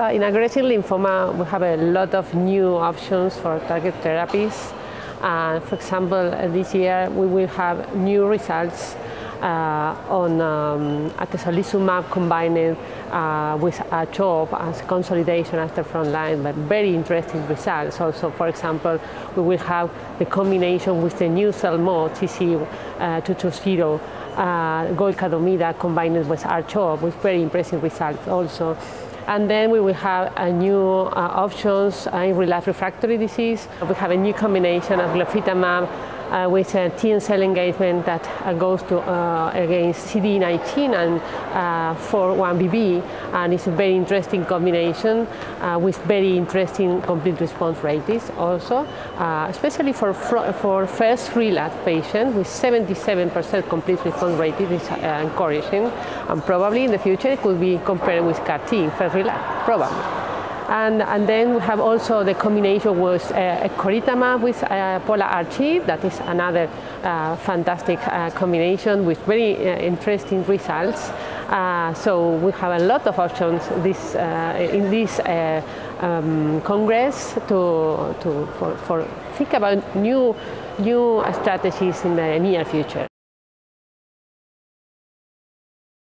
So in aggressive lymphoma, we have a lot of new options for target therapies. Uh, for example, uh, this year we will have new results uh, on um, atezolizumab combined uh, with R-CHOP as consolidation after frontline, but very interesting results. Also, for example, we will have the combination with the new CELMoD CC220 uh, golcadomida combined with R-CHOP with very impressive results also. And then we will have a new uh, options in relapsed refractory disease. We have a new combination of glofitamab uh, with a T cell engagement that uh, goes to uh, against CD19 and 4-1BB, and it's a very interesting combination with very interesting complete response rates also, especially for for first relapse patients with 77% complete response rate is encouraging, and probably in the future it could be compared with CAR T first relapse, probably. And, and then we have also the combination with uh, epcoritamab with uh, pola-R-CHP. That is another uh, fantastic uh, combination with very uh, interesting results. Uh, so we have a lot of options this, in this um, Congress to, to for, for think about new, new strategies in the near future.